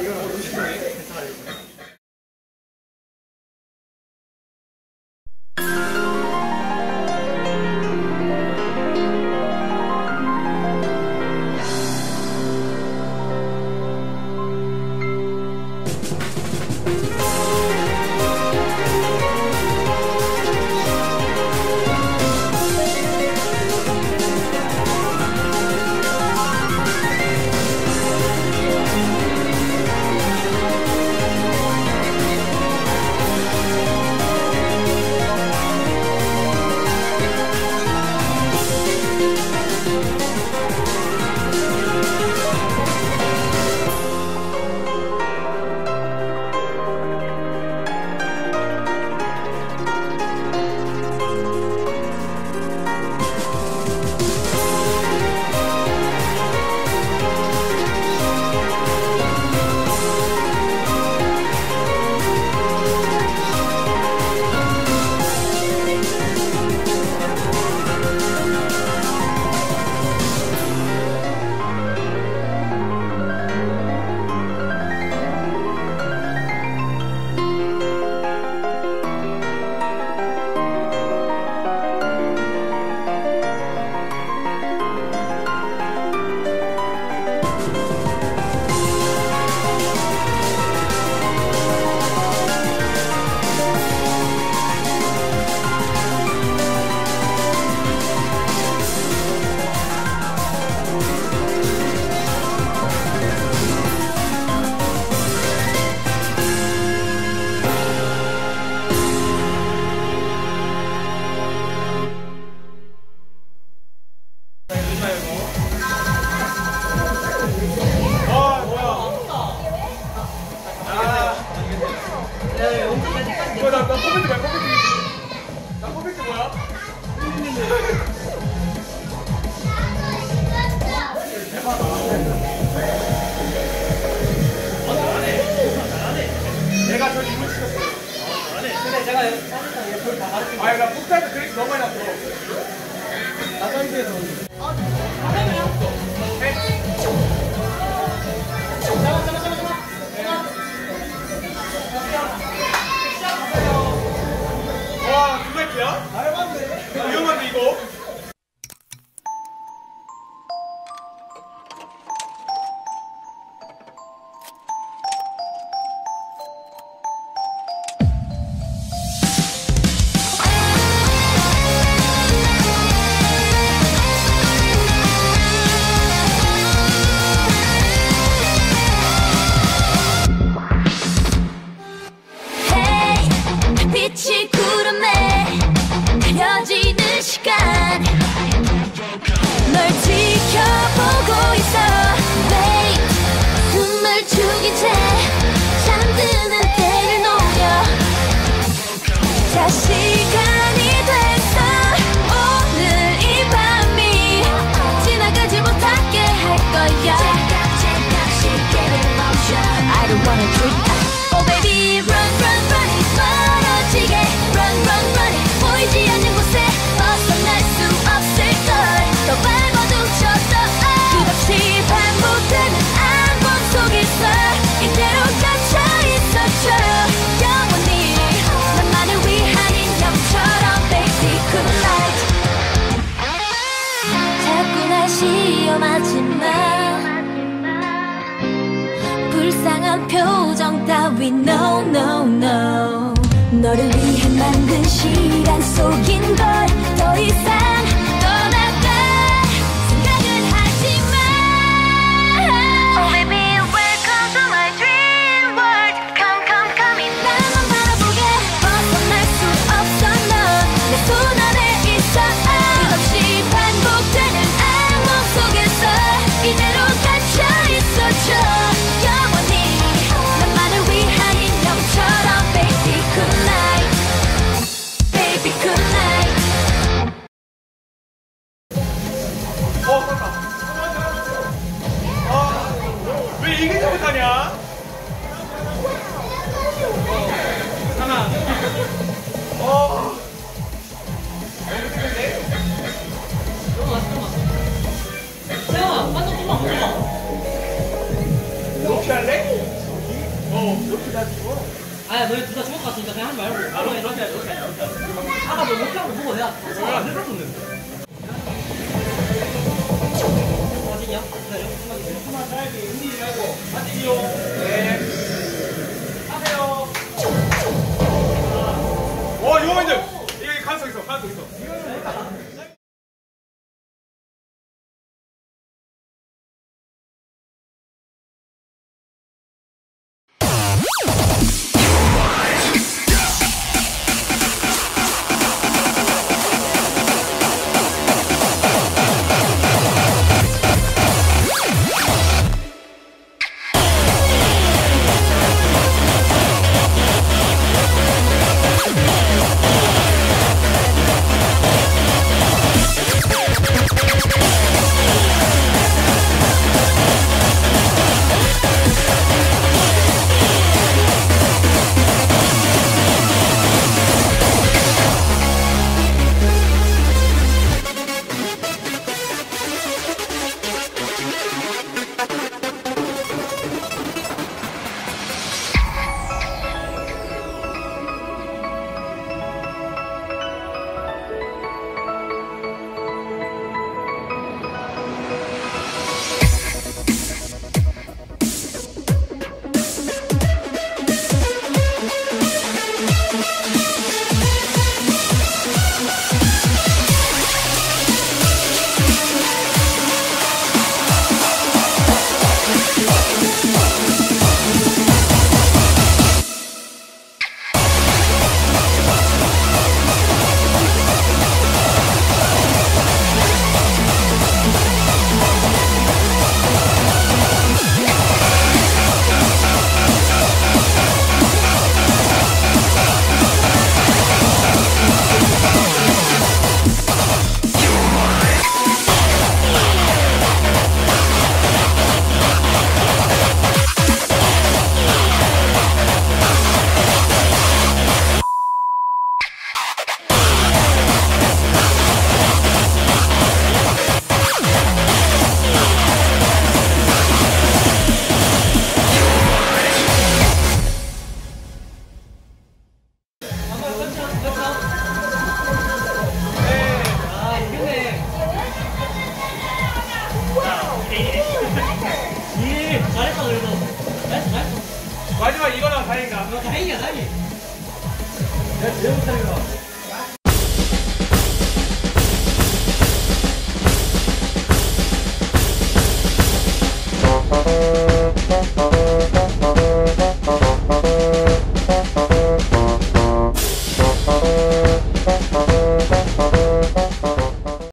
이거. 퍼펙트 뭐야 퍼펙트? 나 퍼펙트 뭐야? 대박아 나 북타에서 그렇게 너무 많이 났어. 나 사이즈에서. 아 시험 마지막. 불쌍한 표정 따위 no no no. 너를 위해 만든 시간 속인 걸 더 이상 아 너희 둘 다 죽을 것 같으니까 그냥 하지 말고 아, 이렇게, 이렇게, 이렇게. 아까 너 못하는 거 보고 내가 안 해봤었는데. 어디냐? 기다려. 조금만 짧게 말고. 하세요. 네. 하세요. 와, 이거 완전. 이게 가능성 있어, 가능성 있어. 잘